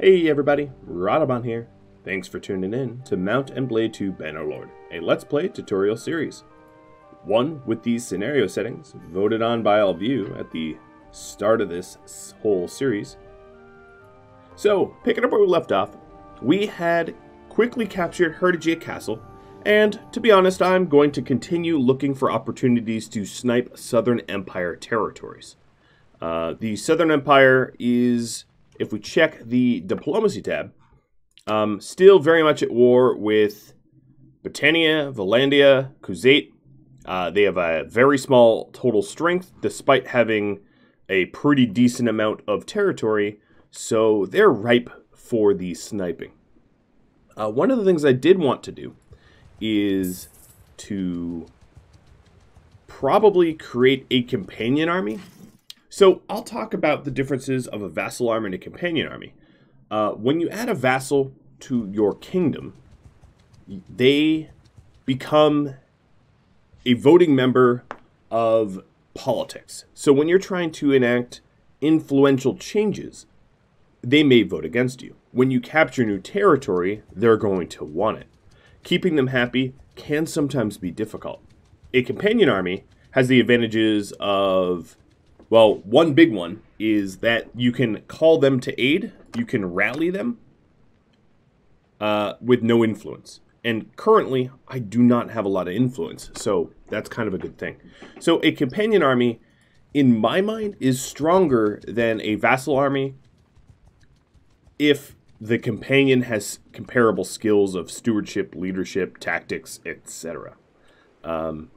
Hey everybody, Rhadamant here. Thanks for tuning in to Mount and Blade 2 Bannerlord, a Let's Play tutorial series. One with these scenario settings, voted on by all of you at the start of this whole series. So, picking up where we left off, we had quickly captured Hertigia Castle, and to be honest, I'm going to continue looking for opportunities to snipe Southern Empire territories. Uh, the Southern Empire is if we check the diplomacy tab, um, still very much at war with Battania, Vlandia, Khuzait. Uh, they have a very small total strength, despite having a pretty decent amount of territory, so they're ripe for the sniping. Uh, one of the things I did want to do is to probably create a companion army so I'll talk about the differences of a vassal army and a companion army. Uh, when you add a vassal to your kingdom, they become a voting member of politics. So when you're trying to enact influential changes, they may vote against you. When you capture new territory, they're going to want it. Keeping them happy can sometimes be difficult. A companion army has the advantages of well, one big one is that you can call them to aid, you can rally them uh, with no influence. And currently, I do not have a lot of influence, so that's kind of a good thing. So, a companion army, in my mind, is stronger than a vassal army if the companion has comparable skills of stewardship, leadership, tactics, etc. Um,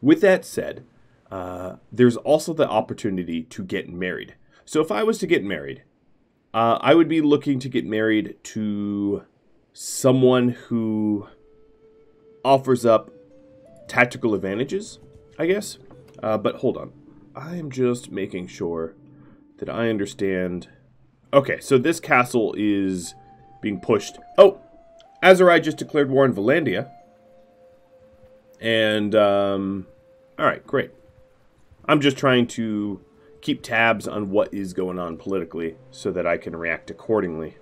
with that said, uh, there's also the opportunity to get married. So if I was to get married, uh, I would be looking to get married to someone who offers up tactical advantages, I guess. Uh, but hold on. I am just making sure that I understand. Okay, so this castle is being pushed. Oh, Aserai just declared war on Vlandia. And, um, alright, great. I'm just trying to keep tabs on what is going on politically so that I can react accordingly.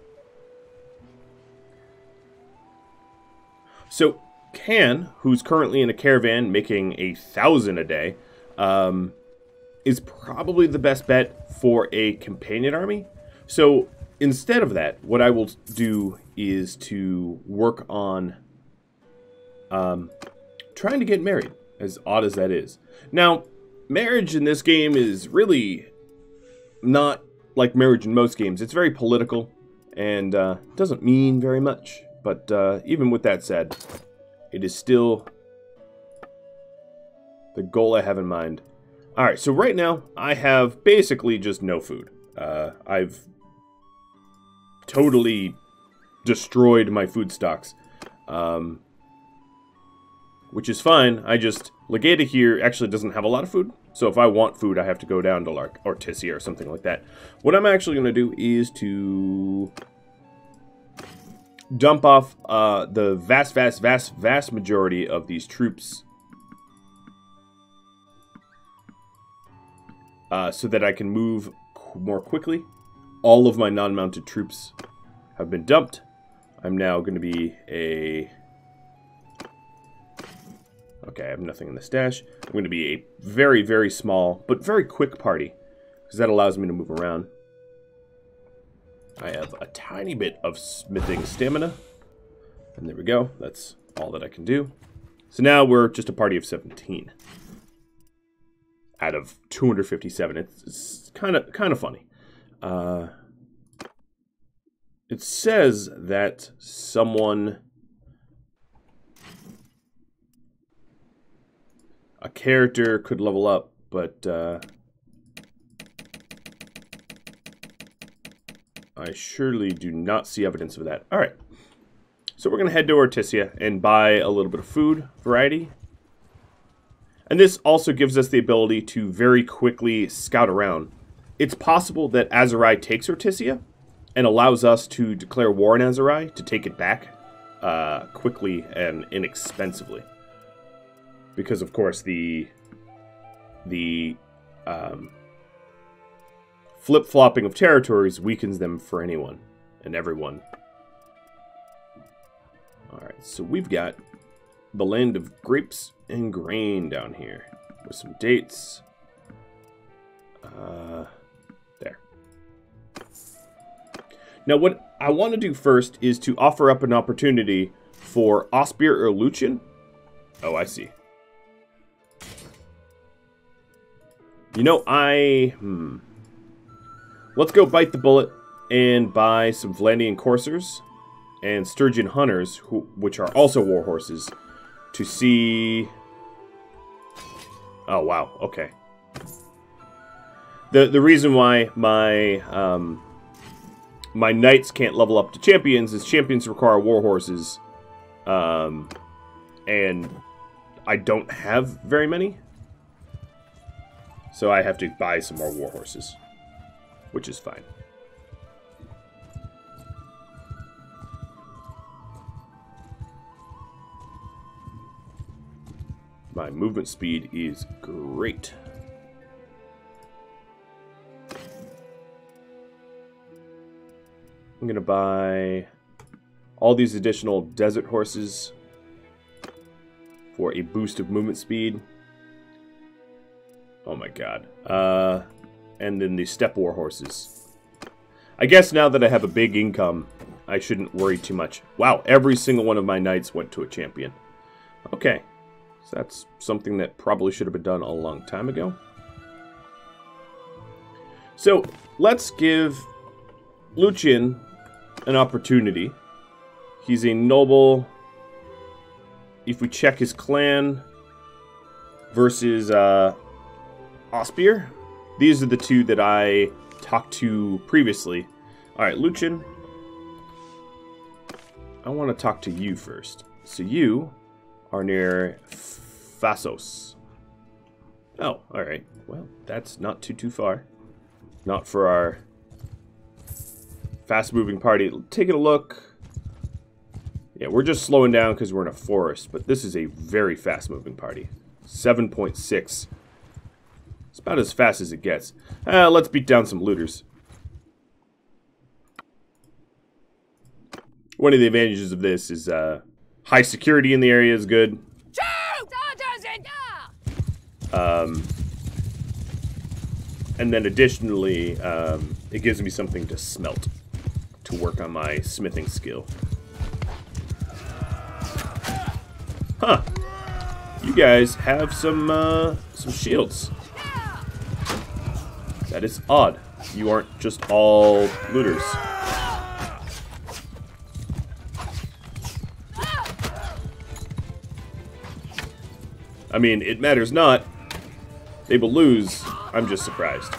So, Can, who's currently in a caravan making a thousand a day, um, is probably the best bet for a companion army. So, instead of that, what I will do is to work on um, trying to get married, as odd as that is. Now, marriage in this game is really not like marriage in most games. It's very political and uh, doesn't mean very much. But uh, even with that said, it is still the goal I have in mind. Alright, so right now, I have basically just no food. Uh, I've totally destroyed my food stocks. Um, which is fine. I just Lageta here actually doesn't have a lot of food, so if I want food, I have to go down to like Ortysia or something like that. What I'm actually going to do is to dump off uh, the vast, vast, vast, vast majority of these troops uh, so that I can move more quickly. All of my non-mounted troops have been dumped. I'm now going to be a Okay, I have nothing in the stash. I'm going to be a very, very small, but very quick party. Because that allows me to move around. I have a tiny bit of smithing stamina. And there we go. That's all that I can do. So now we're just a party of 17. Out of 257. It's kind of kind of funny. Uh, it says that someone a character could level up, but uh, I surely do not see evidence of that. All right. So we're going to head to Ortysia and buy a little bit of food variety. And this also gives us the ability to very quickly scout around. It's possible that Aserai takes Ortysia and allows us to declare war on Aserai to take it back uh, quickly and inexpensively because of course the the um, flip-flopping of territories weakens them for anyone and everyone. Alright, so we've got the land of grapes and grain down here with some dates. Uh, there. Now, what I want to do first is to offer up an opportunity for Osbeer or Lucian. Oh, I see. You know, I... Hmm. Let's go bite the bullet and buy some Vlandian Coursers and Sturgian Hunters, who, which are also war horses, to see... Oh, wow. Okay. The, the reason why my um, my knights can't level up to champions is champions require war horses. Um, and I don't have very many. So I have to buy some more war horses, which is fine. My movement speed is great. I'm going to buy all these additional desert horses for a boost of movement speed. Oh my god. Uh, and then the steppe war horses. I guess now that I have a big income, I shouldn't worry too much. Wow, every single one of my knights went to a champion. Okay, so that's something that probably should have been done a long time ago. So, let's give Lucian an opportunity. He's a noble. If we check his clan versus uh, Osbeer, these are the two that I talked to previously. Alright, Lucian. I want to talk to you first. So you are near Phasos. Oh, alright. Well, that's not too, too far. Not for our fast-moving party. Taking a look. Yeah, we're just slowing down because we're in a forest, but this is a very fast-moving party. 7.6. About as fast as it gets. Uh, let's beat down some looters. One of the advantages of this is uh, high security in the area is good. Um, and then additionally, um, it gives me something to smelt to work on my smithing skill. Huh. You guys have some, uh, some shields. That is odd. You aren't just all looters. I mean, it matters not. They will lose. I'm just surprised.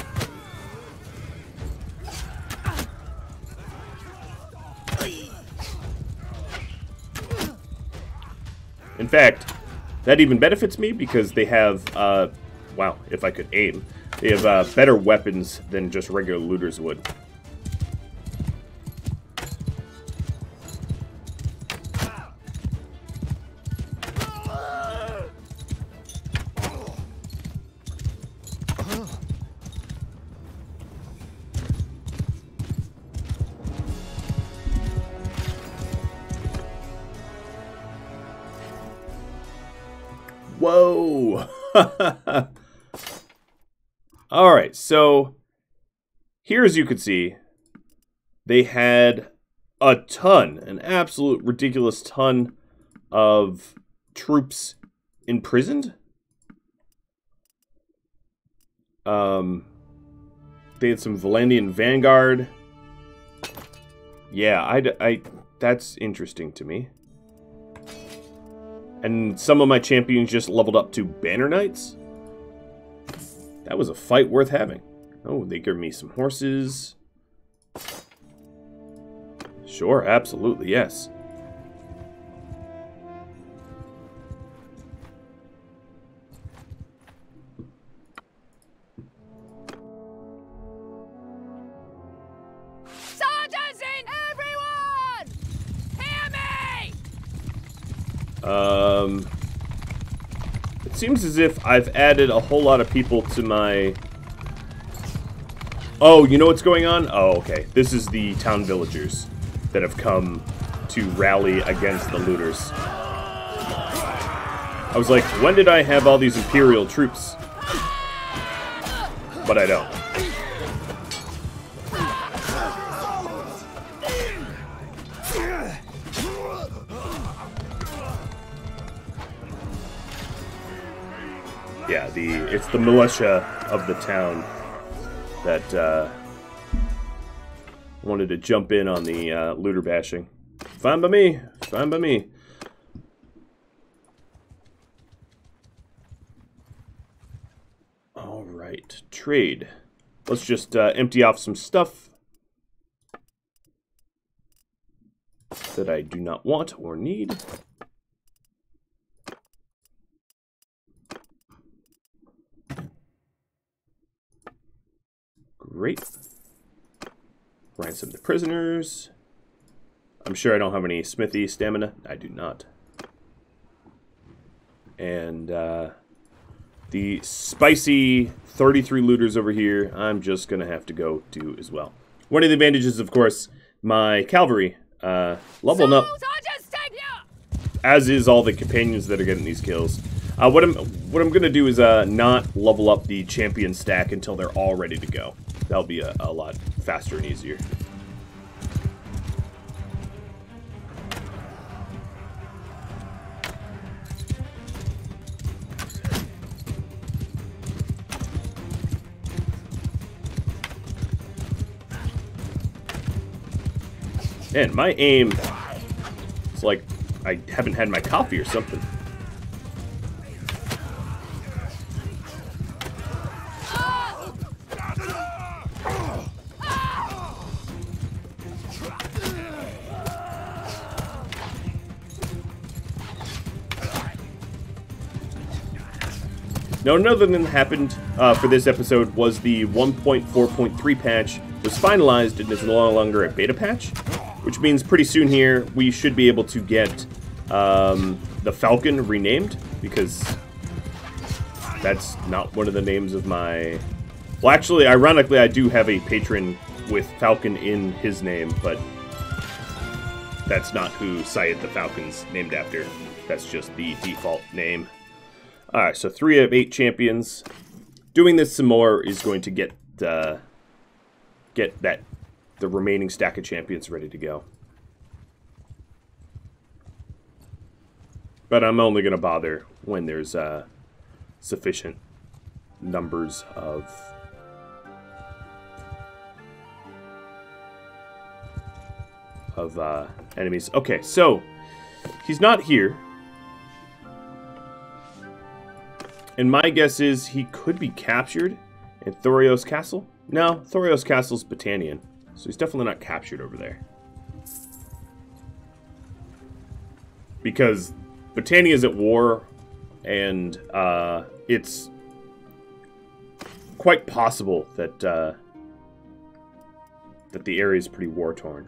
In fact, that even benefits me because they have, uh, wow, if I could aim, they have uh, better weapons than just regular looters would. So here, as you can see, they had a ton, an absolute ridiculous ton of troops imprisoned. Um, they had some Vlandian Vanguard. Yeah, I, I, that's interesting to me. And some of my champions just leveled up to Banner Knights. That was a fight worth having. Oh, they give me some horses. Sure, absolutely, yes. Sorge everyone! Hear me. Um, seems as if I've added a whole lot of people to my Oh, you know what's going on? Oh, okay. This is the town villagers that have come to rally against the looters. I was like, when did I have all these Imperial troops? But I don't. The it's the militia of the town that uh, wanted to jump in on the uh, looter bashing. Fine by me. Fine by me. All right, trade. Let's just uh, empty off some stuff that I do not want or need. Great. Ransom the prisoners. I'm sure I don't have any smithy stamina. I do not. And uh, the spicy 33 looters over here, I'm just going to have to go do as well. One of the advantages, of course, my cavalry uh, leveling up, as is all the companions that are getting these kills. Uh, what I'm what I'm gonna do is uh, not level up the champion stack until they're all ready to go. That'll be a, a lot faster and easier. Man, my aim, it's like I haven't had my coffee or something. Now, another thing that happened uh, for this episode was the 1.4.3 patch was finalized and is no longer a beta patch, which means pretty soon here we should be able to get um, the Falcon renamed because that's not one of the names of my. Well, actually, ironically, I do have a patron with Falcon in his name, but that's not who Syed the Falcon's named after. That's just the default name. Alright, so three of eight champions. Doing this some more is going to get uh, get that the remaining stack of champions ready to go. But I'm only going to bother when there's uh, sufficient numbers of of uh, enemies. Okay, so he's not here. And my guess is he could be captured in Thorios Castle. No, Thorios Castle's Battanian, so he's definitely not captured over there. Because Battania is at war, and uh, it's quite possible that uh, that the area is pretty war-torn.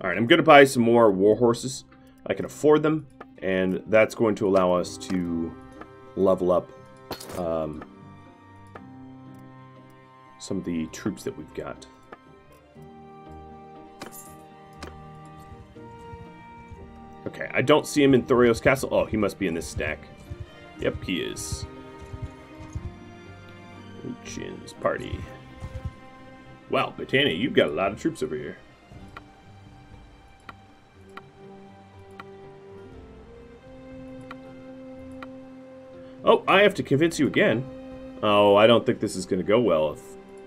All right, I'm going to buy some more war horses. I can afford them, and that's going to allow us to level up um, some of the troops that we've got. Okay, I don't see him in Thorios Castle. Oh, he must be in this stack. Yep, he is. Luchin's party. Wow, Battania, you've got a lot of troops over here. Oh, I have to convince you again. Oh, I don't think this is going to go well if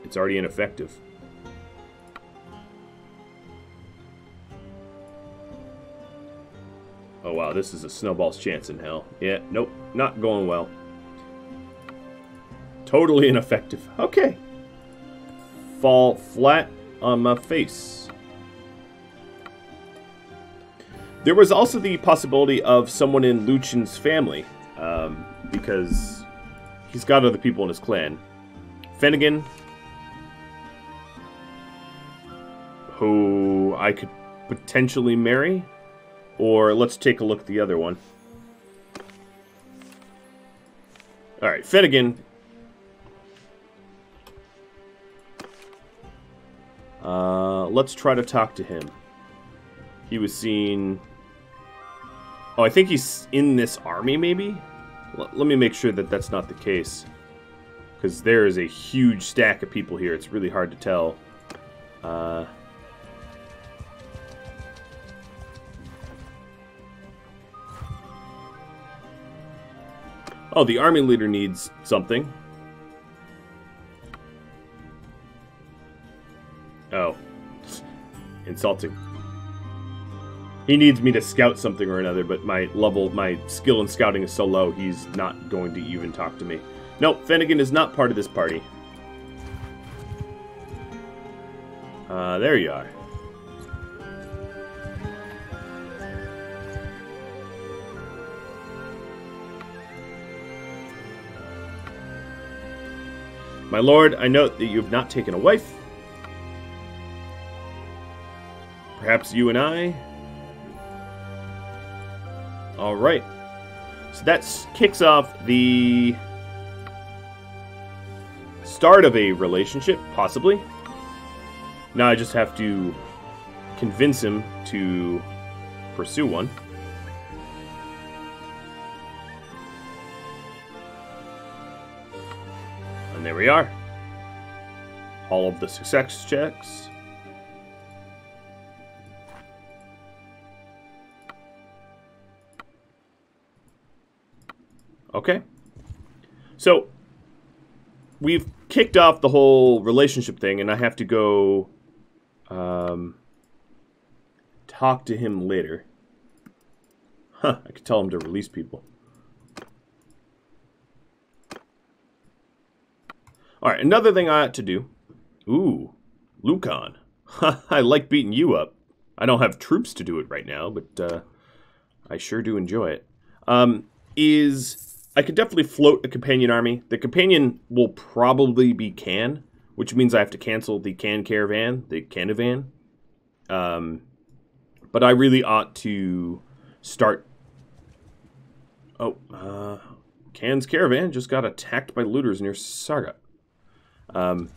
it's already ineffective. Oh wow, this is a snowball's chance in hell. Yeah, nope, not going well. Totally ineffective. Okay. Fall flat on my face. There was also the possibility of someone in Luchin's family. Um, because he's got other people in his clan. Finnegan, who I could potentially marry, or let's take a look at the other one. All right, Finnegan. Uh, let's try to talk to him. He was seen... Oh, I think he's in this army, maybe? Let me make sure that that's not the case. Because there is a huge stack of people here. It's really hard to tell. Uh... Oh, the army leader needs something. Oh. Insulting. He needs me to scout something or another, but my level, my skill in scouting is so low, he's not going to even talk to me. Nope, Finnegan is not part of this party. Uh, there you are. My lord, I note that you have not taken a wife. Perhaps you and I? Alright. So that kicks off the start of a relationship, possibly. Now I just have to convince him to pursue one. And there we are. All of the success checks. Okay. So, we've kicked off the whole relationship thing, and I have to go um, talk to him later. Huh, I could tell him to release people. Alright, another thing I ought to do. Ooh, Lucan. I like beating you up. I don't have troops to do it right now, but uh, I sure do enjoy it. Um, is I could definitely float a companion army. The companion will probably be Can, which means I have to cancel the Can caravan, the Canavan. Um, but I really ought to start. Oh, uh, Can's caravan just got attacked by looters near Sarga. Um,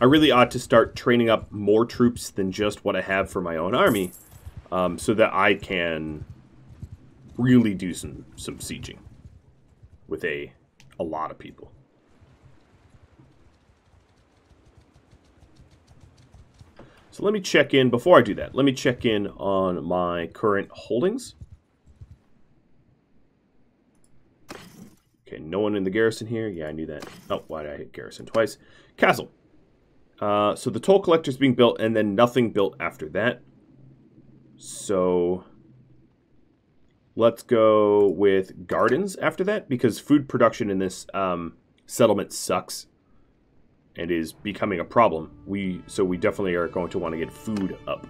I really ought to start training up more troops than just what I have for my own army, um, so that I can really do some some sieging with a a lot of people. So let me check in, before I do that, let me check in on my current holdings. Okay, no one in the garrison here. Yeah, I knew that. Oh, why did I hit garrison twice? Castle. Uh, so the toll collector is being built, and then nothing built after that. So let's go with gardens after that, because food production in this um, settlement sucks and is becoming a problem. We so we definitely are going to want to get food up.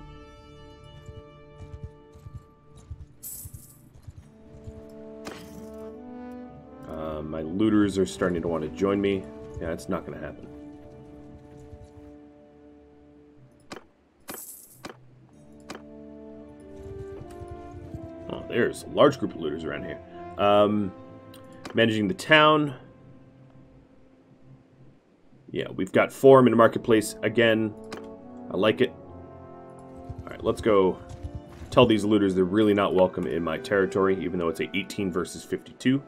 my looters are starting to want to join me. Yeah, it's not going to happen. There's a large group of looters around here. Um, managing the town. Yeah, we've got Forum in the marketplace again. I like it. Alright, let's go tell these looters they're really not welcome in my territory, even though it's a 18 versus 52.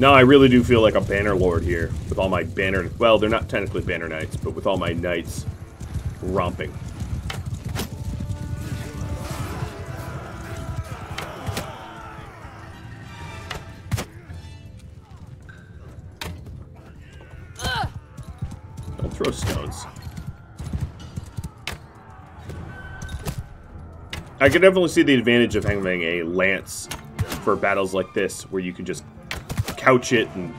No, I really do feel like a banner lord here with all my banner. Well, they're not technically banner knights, but with all my knights romping. Don't throw stones. I can definitely see the advantage of having a lance for battles like this, where you can just couch it and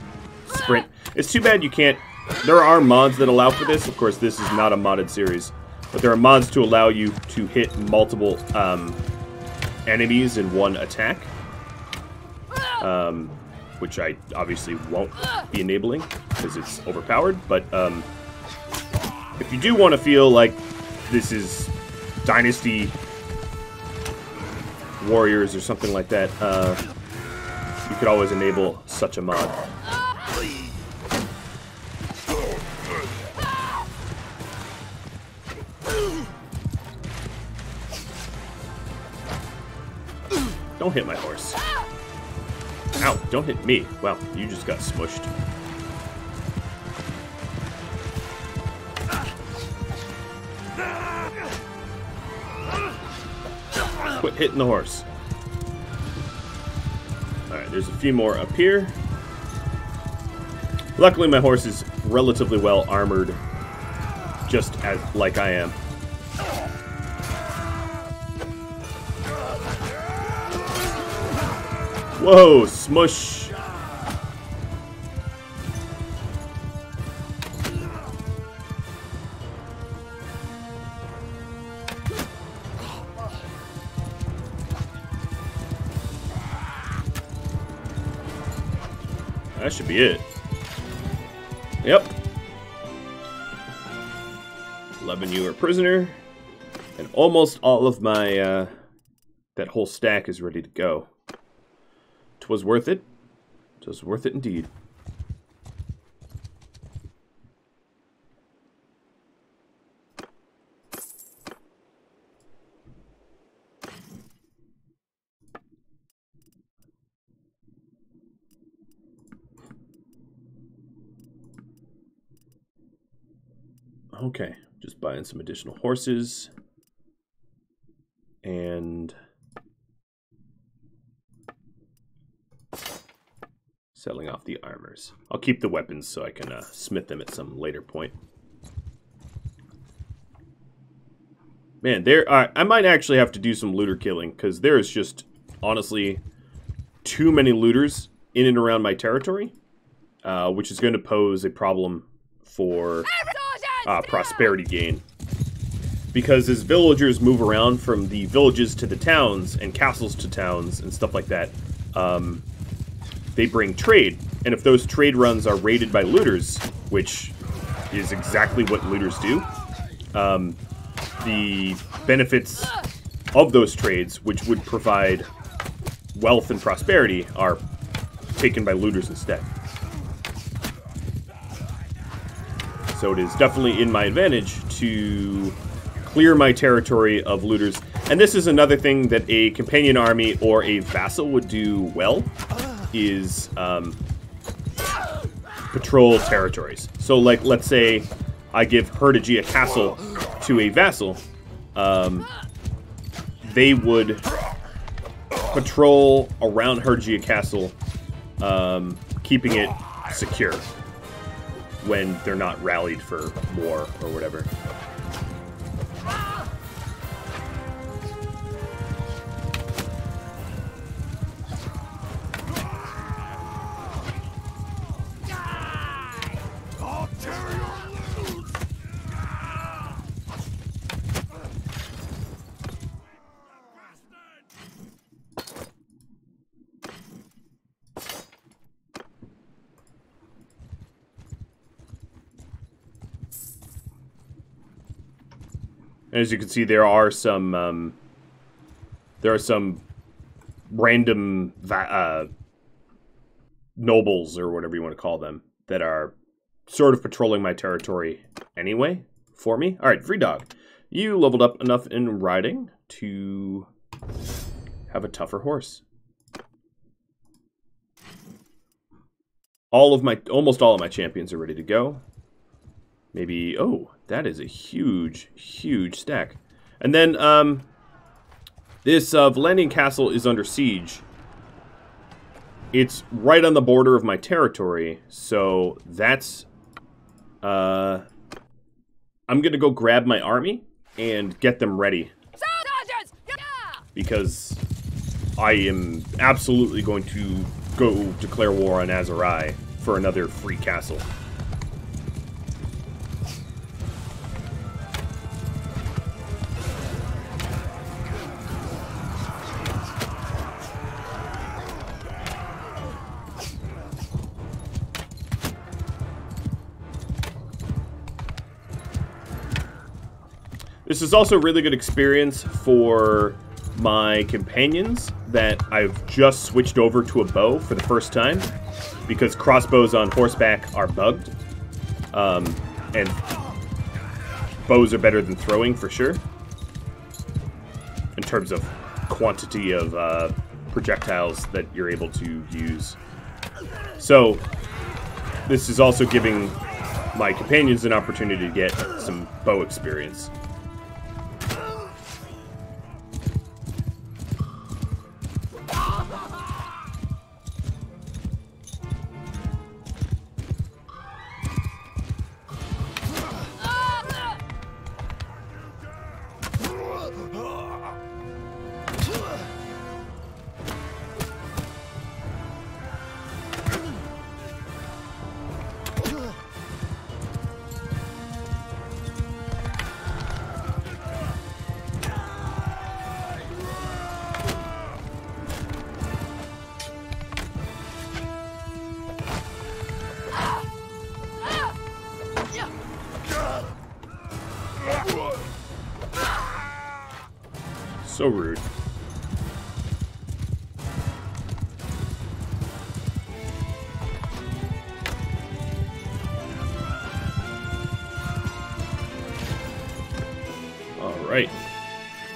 sprint. It's too bad you can't... There are mods that allow for this. Of course, this is not a modded series. But there are mods to allow you to hit multiple um, enemies in one attack. Um, which I obviously won't be enabling because it's overpowered. But um, if you do want to feel like this is Dynasty warriors or something like that, uh, you could always enable such a mod. Don't hit my horse. Ow, don't hit me. Well, you just got smushed. Quit hitting the horse. There's a few more up here. Luckily, my horse is relatively well armored, just as like I am. Whoa, smush. Prisoner. And almost all of my, uh, that whole stack is ready to go. Twas worth it. Twas worth it indeed. Okay, just buying some additional horses. And selling off the armors. I'll keep the weapons so I can uh, smith them at some later point. Man, there I might actually have to do some looter killing because there is just honestly too many looters in and around my territory, uh, which is going to pose a problem for uh, prosperity gain. Because as villagers move around from the villages to the towns and castles to towns and stuff like that, um, they bring trade. And if those trade runs are raided by looters, which is exactly what looters do, um, the benefits of those trades, which would provide wealth and prosperity, are taken by looters instead. So it is definitely in my advantage to clear my territory of looters. And this is another thing that a companion army or a vassal would do well, is um, patrol territories. So like, let's say I give Hertigia Castle to a vassal, um, they would patrol around Hertigia Castle, um, keeping it secure when they're not rallied for war or whatever. As you can see, there are some um, there are some random uh, nobles or whatever you want to call them that are sort of patrolling my territory anyway for me. All right, free dog. You leveled up enough in riding to have a tougher horse. All of my, almost all of my champions are ready to go. Maybe, oh, that is a huge, huge stack. And then, um, this uh, Vlandian castle is under siege. It's right on the border of my territory, so that's, uh, I'm gonna go grab my army and get them ready. Because I am absolutely going to go declare war on Aserai for another free castle. Is also a really good experience for my companions that I've just switched over to a bow for the first time because crossbows on horseback are bugged. Um, and bows are better than throwing for sure in terms of quantity of uh, projectiles that you're able to use. So, this is also giving my companions an opportunity to get some bow experience.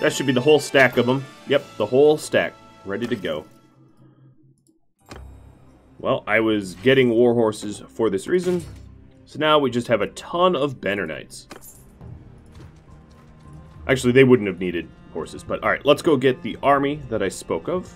That should be the whole stack of them. Yep, the whole stack. Ready to go. Well, I was getting war horses for this reason. So now we just have a ton of Banner Knights. Actually, they wouldn't have needed horses. But alright, let's go get the army that I spoke of.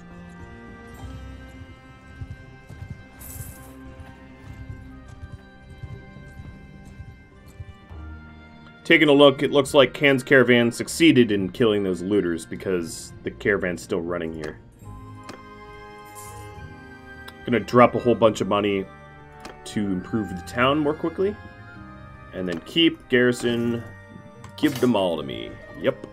Taking a look, it looks like Can's caravan succeeded in killing those looters because the caravan's still running here. Gonna drop a whole bunch of money to improve the town more quickly. And then keep, garrison, give them all to me. Yep.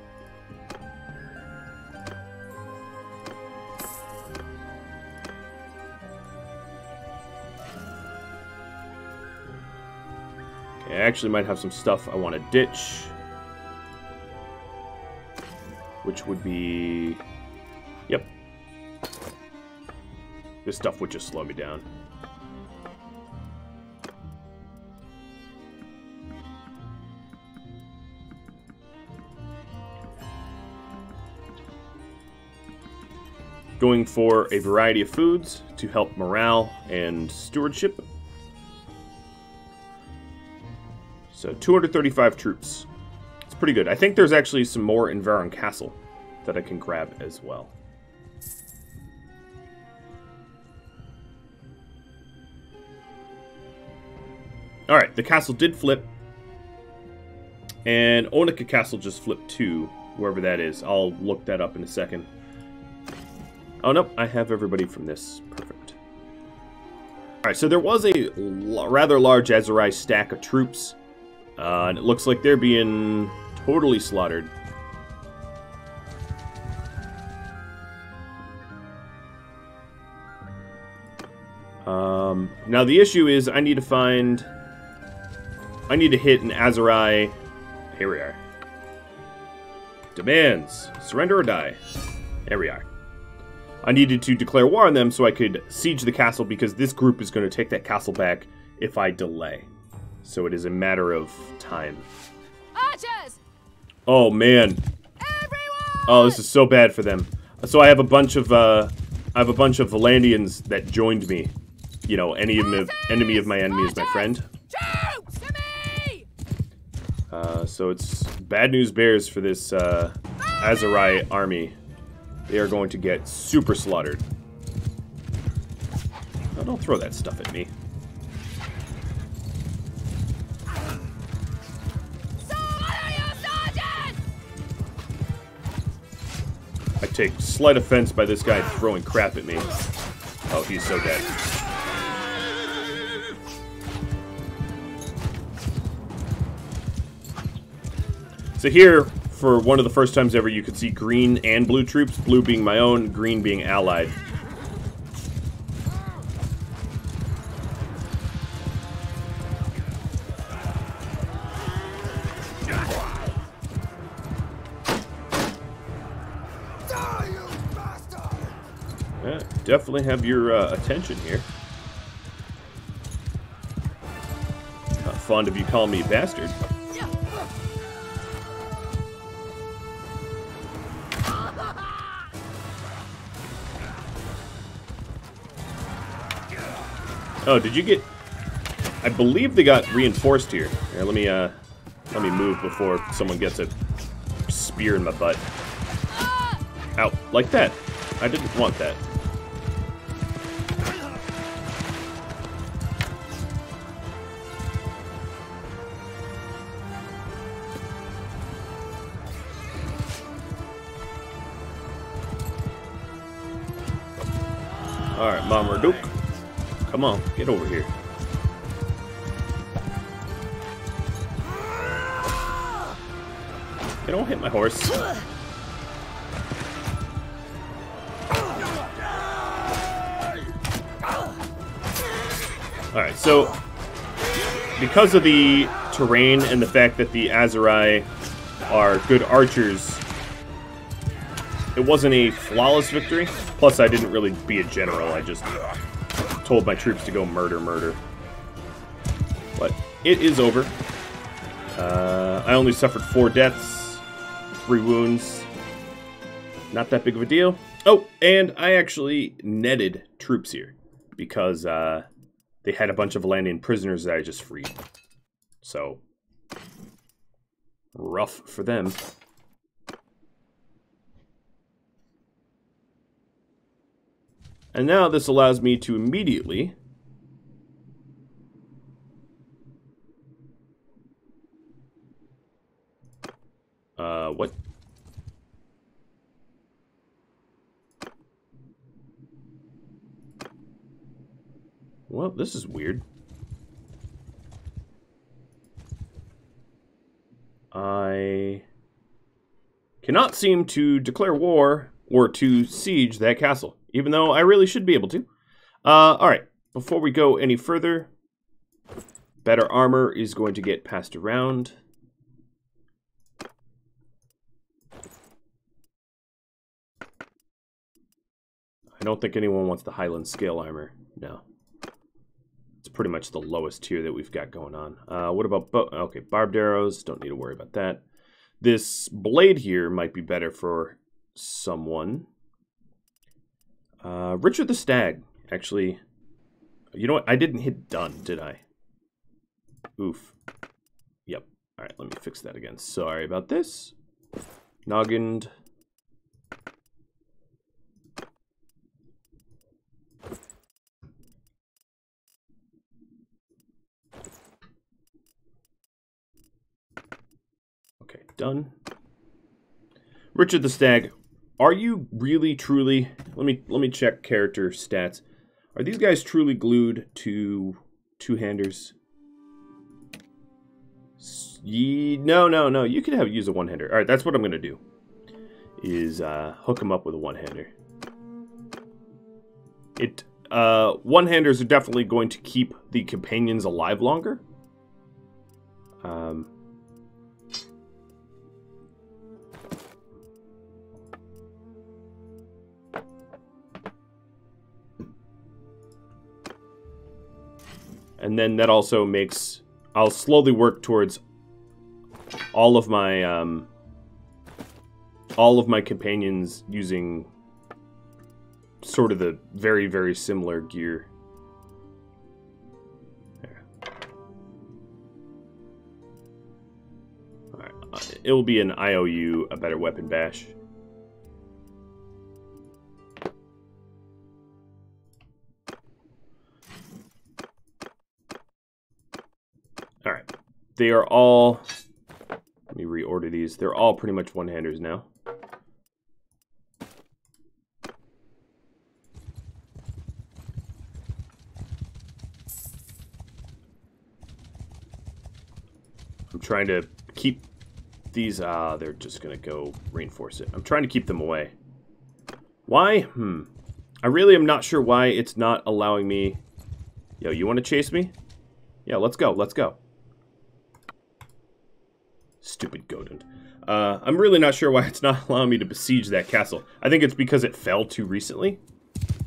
I actually might have some stuff I want to ditch. Which would be... Yep. This stuff would just slow me down. Going for a variety of foods to help morale and stewardship. So 235 troops. It's pretty good. I think there's actually some more in Varon Castle that I can grab as well. Alright, the castle did flip. And Onika Castle just flipped too, wherever that is. I'll look that up in a second. Oh, nope, I have everybody from this. Perfect. Alright, so there was a rather large Aserai stack of troops uh, and it looks like they're being totally slaughtered. Um, now the issue is I need to find... I need to hit an Aserai... Here we are. Demands. Surrender or die. There we are. I needed to declare war on them so I could siege the castle because this group is going to take that castle back if I delay. So it is a matter of time. Archers! Oh, man. Everyone! Oh, this is so bad for them. So I have a bunch of, uh, I have a bunch of Vlandians that joined me. You know, any of my, enemy of my enemy is my friend. Uh, so it's bad news bears for this, uh, Aserai army. They are going to get super slaughtered. Oh, don't throw that stuff at me. Take slight offense by this guy throwing crap at me. Oh, he's so dead. So here, for one of the first times ever, you could see green and blue troops, blue being my own, green being allied. Definitely have your uh, attention here. Not fond of you calling me a bastard. Oh, did you get... I believe they got reinforced here. Here, let me, uh... Let me move before someone gets a spear in my butt. Out. Like that. I didn't want that. Get over here. Hey, don't hit my horse. Alright, so because of the terrain and the fact that the Aserai are good archers, it wasn't a flawless victory. Plus, I didn't really be a general. I just told my troops to go murder, murder. But it is over. Uh, I only suffered four deaths, three wounds. Not that big of a deal. Oh, and I actually netted troops here because uh, they had a bunch of Vlandian prisoners that I just freed. So, rough for them. And now this allows me to immediately Uh, what? Well, this is weird. I cannot seem to declare war or to siege that castle even though I really should be able to. Uh, all right, before we go any further, better armor is going to get passed around. I don't think anyone wants the Highland scale armor. No. It's pretty much the lowest tier that we've got going on. Uh, what about... okay, barbed arrows. Don't need to worry about that. This blade here might be better for someone. Uh, Richard the Stag, actually. You know what? I didn't hit done, did I? Oof. Yep. All right, let me fix that again. Sorry about this. Noggined. Okay, done. Richard the Stag are you really truly let me let me check character stats. Are these guys truly glued to two-handers? Ye no, no, no. You could have use a one-hander. All right, that's what I'm gonna do. Is uh, hook them up with a one-hander. It uh, one-handers are definitely going to keep the companions alive longer. Um, and then that also makes I'll slowly work towards all of my um, all of my companions using sort of the very very similar gear. Uh, it will be an IOU, a better weapon bash. They are all... Let me reorder these. They're all pretty much one-handers now. I'm trying to keep these... Ah, uh, they're just to go reinforce it. I'm trying to keep them away. Why? Hmm. I really am not sure why it's not allowing me... Yo, you want to chase me? Yeah, let's go. Let's go. Stupid Godent. Uh, I'm really not sure why it's not allowing me to besiege that castle. I think it's because it fell too recently.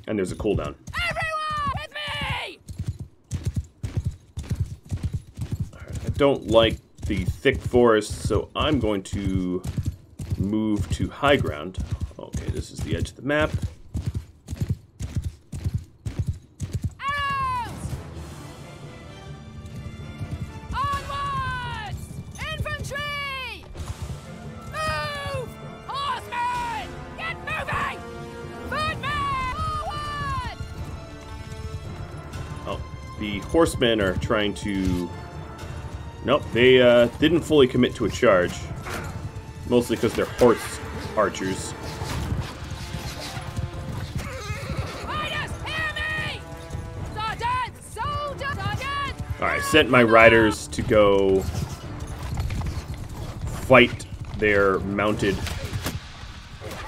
And there's a cooldown. Everyone with me! I don't like the thick forest, so I'm going to move to high ground. Okay, this is the edge of the map. Horsemen are trying to... Nope, they uh, didn't fully commit to a charge. Mostly because they're horse archers. Riders, hear me! Sergeant! Soldier! Sergeant! Alright, sent my riders to go fight their mounted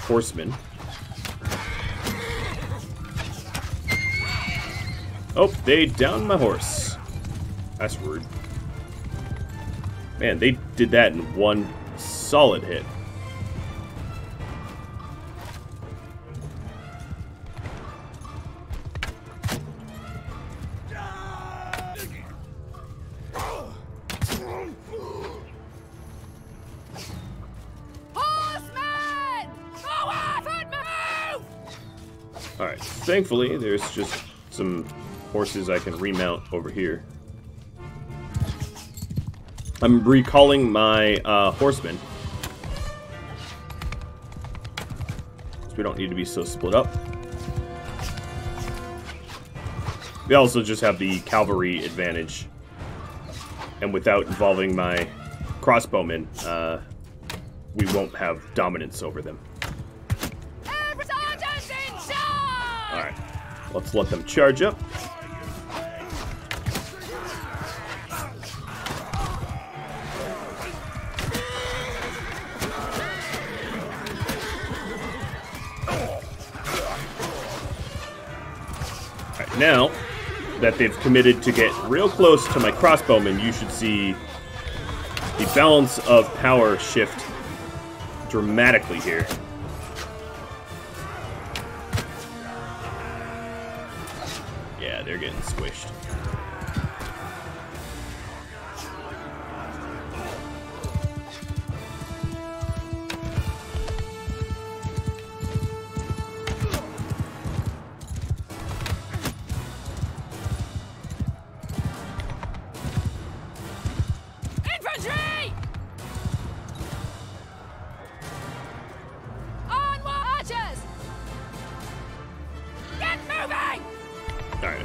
horsemen. Oh, they downed my horse. That's rude. Man, they did that in one solid hit. Horsemen! Forward! Footmen! Move! Alright, thankfully, there's just some horses I can remount over here. I'm recalling my uh, horsemen. So we don't need to be so split up. They also just have the cavalry advantage. And without involving my crossbowmen, uh, we won't have dominance over them. Every sergeant's in charge! Alright, let's let them charge up. That they've committed to get real close to my crossbowmen, you should see the balance of power shift dramatically here. Yeah, they're getting squished.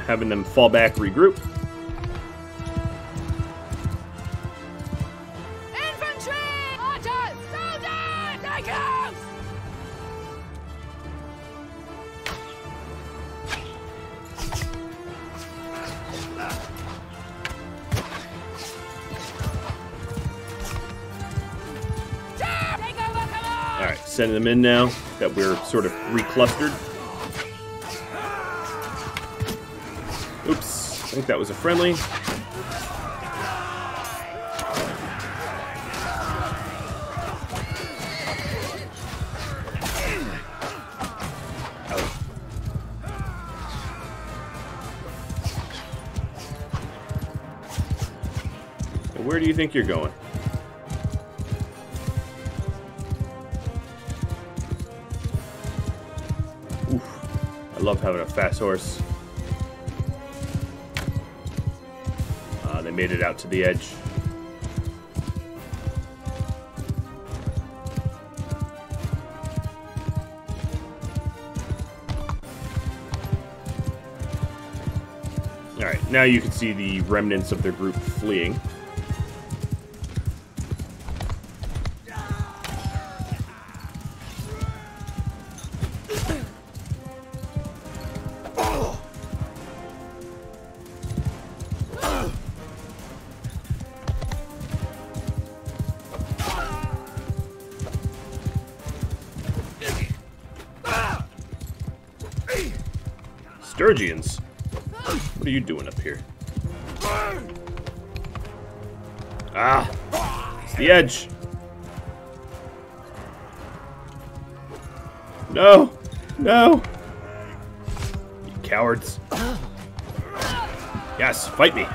Having them fall back, regroup. Infantry! Archers! Soldiers! Take out! Charge! Take over command! Alright, sending them in now that we're sort of reclustered. Think that was a friendly. Where do you think you're going? Oof. I love having a fast horse. Made it out to the edge. Alright, now you can see the remnants of their group fleeing. What are you doing up here? Ah! It's the edge! No! No! You cowards. Yes, fight me.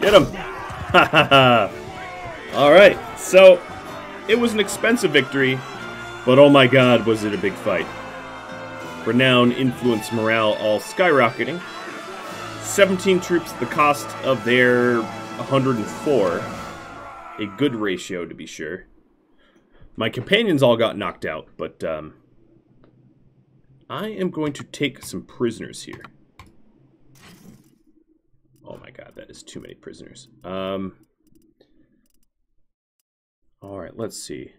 Get him! All right, so it was an expensive victory, but oh my god, was it a big fight. Renown, influence, morale all skyrocketing. 17 troops the cost of their 104. A good ratio, to be sure. My companions all got knocked out, but um, I am going to take some prisoners here. Oh my god, that is too many prisoners. Um, all right, let's see.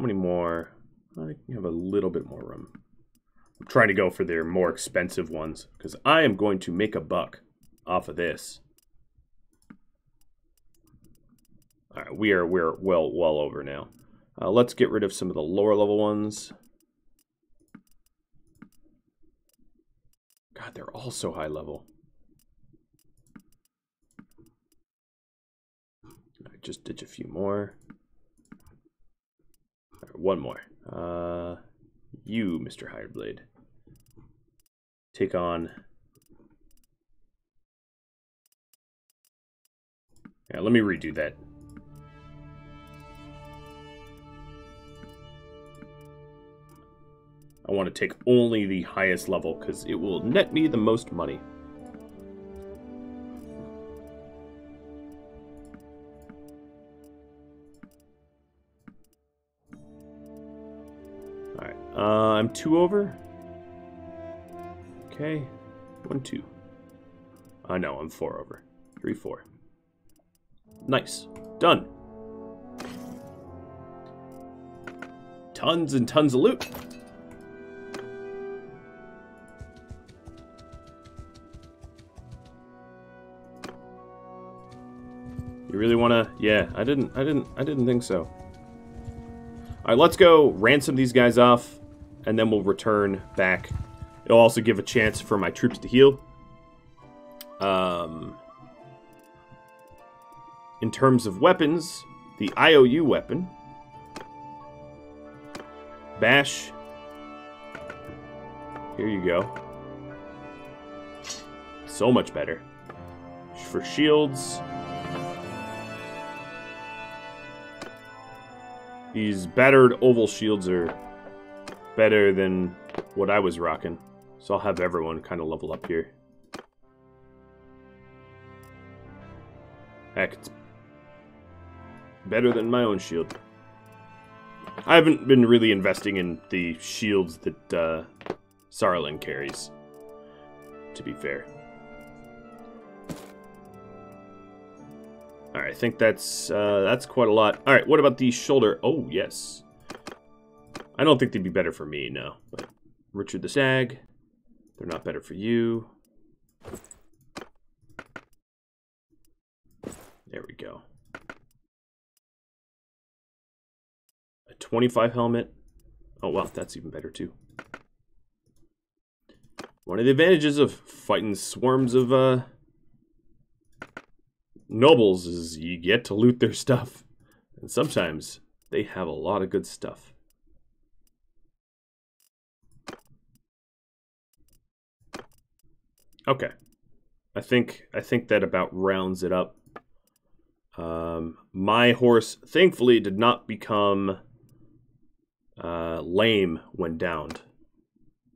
How many more? I have a little bit more room. I'm trying to go for their more expensive ones because I am going to make a buck off of this. All right, we are we're well well over now. Uh, let's get rid of some of the lower level ones. God, they're all so high level. I just ditch a few more. One more. Uh, you, Mr. Hired Blade. Take on. Yeah, let me redo that. I want to take only the highest level because it will net me the most money. Uh, I'm two over. Okay, one, two. I uh, know, I'm four over. Three, four. Nice. Done. Tons and tons of loot. You really want to? Yeah, I didn't. I didn't. I didn't think so. All right, let's go ransom these guys off, and then we'll return back. It'll also give a chance for my troops to heal. Um, in terms of weapons, the IOU weapon, bash. Here you go. So much better. For shields, These battered oval shields are better than what I was rocking. So I'll have everyone kind of level up here. Heck, it's better than my own shield. I haven't been really investing in the shields that uh, Sarlin carries, to be fair. All right, I think that's uh, that's quite a lot. All right, what about the shoulder? Oh, yes. I don't think they'd be better for me, no. But Richard the Stag, they're not better for you. There we go. A 25 helmet. Oh, well, that's even better, too. One of the advantages of fighting swarms of uh, nobles is you get to loot their stuff. And sometimes they have a lot of good stuff. Okay. I think I think that about rounds it up. Um, my horse thankfully did not become uh, lame when downed.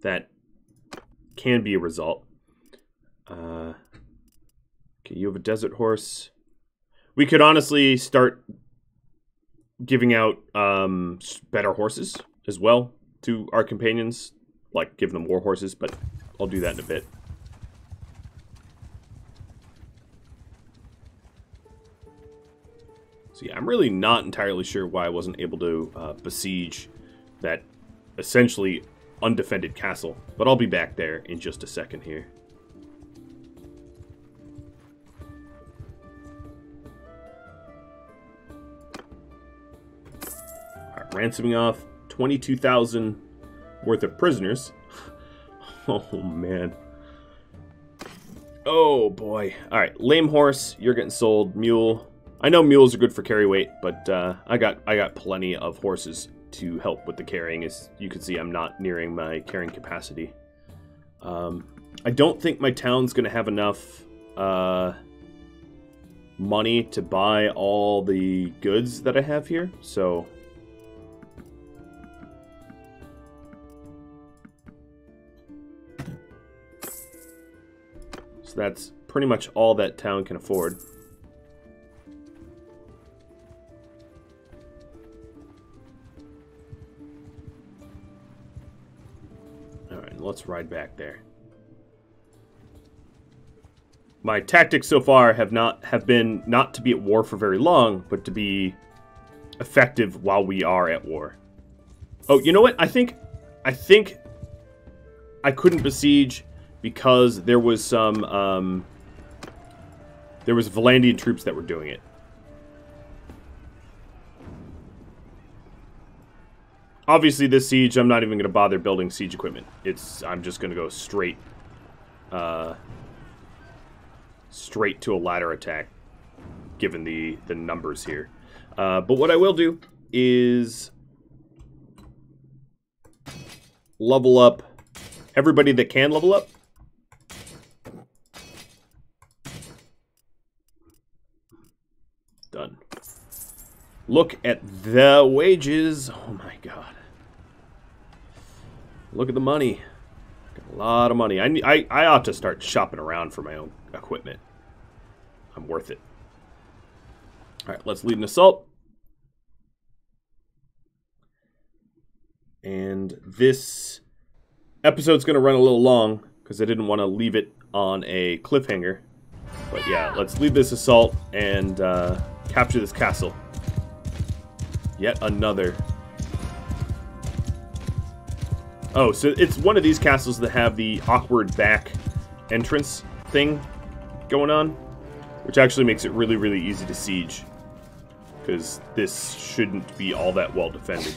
That can be a result. Uh, Okay, you have a desert horse. We could honestly start giving out um, better horses as well to our companions, like give them war horses, but I'll do that in a bit. So yeah, I'm really not entirely sure why I wasn't able to uh, besiege that essentially undefended castle, but I'll be back there in just a second here. ransoming off 22,000 worth of prisoners. oh, man. Oh boy. All right, lame horse, you're getting sold. Mule. I know mules are good for carry weight, but uh, I got I got plenty of horses to help with the carrying. As you can see, I'm not nearing my carrying capacity. Um, I don't think my town's gonna have enough uh, money to buy all the goods that I have here, so. So that's pretty much all that town can afford. Ride back there. My tactics so far have not have been not to be at war for very long, but to be effective while we are at war. Oh, you know what? I think I think I couldn't besiege because there was some um, there was Vlandian troops that were doing it. Obviously, this siege, I'm not even going to bother building siege equipment. It's I'm just going to go straight, uh, straight to a ladder attack, given the the numbers here. Uh, but what I will do is level up everybody that can level up. Done. Look at the wages. Oh my god. Look at the money. Got a lot of money. I, I, I ought to start shopping around for my own equipment. I'm worth it. Alright, let's lead an assault. And this episode's going to run a little long because I didn't want to leave it on a cliffhanger. But yeah, let's lead this assault and uh, capture this castle. Yet another. Oh, so it's one of these castles that have the awkward back entrance thing going on, which actually makes it really, really easy to siege. Because this shouldn't be all that well defended.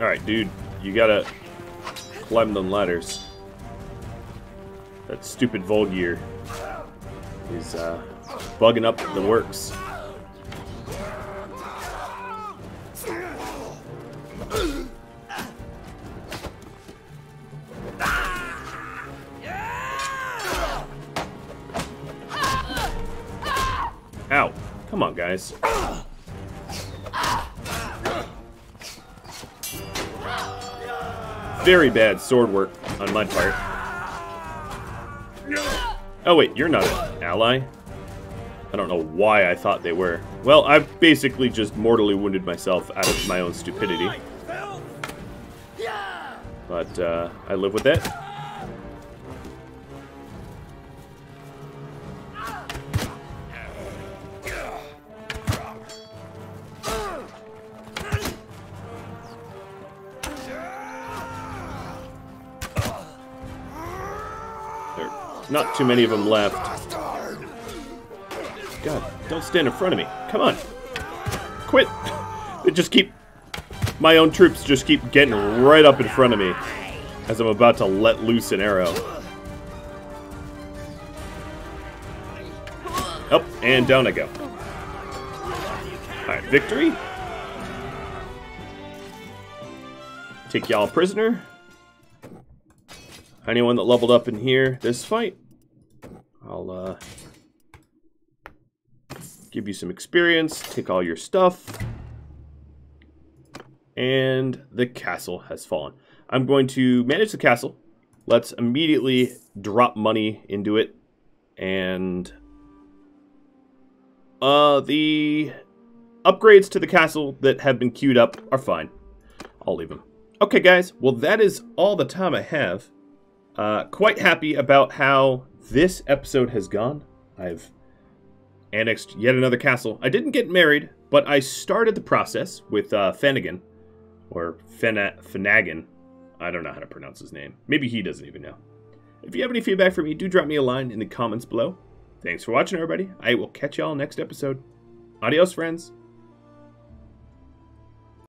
Alright, dude. You gotta climb them ladders. That stupid Volgear is uh, bugging up the works. Ow. Come on, guys. Very bad sword work on my part. Oh wait, you're not an ally? I don't know why I thought they were. Well, I've basically just mortally wounded myself out of my own stupidity. But, uh, I live with it. Not too many of them left. God, don't stand in front of me. Come on. Quit. They just keep... My own troops just keep getting right up in front of me as I'm about to let loose an arrow. Up, and down I go. Alright, victory. Take y'all prisoner. Anyone that leveled up in here this fight, I'll uh, give you some experience, take all your stuff, and the castle has fallen. I'm going to manage the castle. Let's immediately drop money into it, and uh, the upgrades to the castle that have been queued up are fine. I'll leave them. Okay, guys, well, that is all the time I have. Uh, quite happy about how this episode has gone. I've annexed yet another castle. I didn't get married, but I started the process with uh, Fennigan, or Fena Fenagan. I don't know how to pronounce his name. Maybe he doesn't even know. If you have any feedback for me, do drop me a line in the comments below. Thanks for watching, everybody. I will catch y'all next episode. Adios, friends.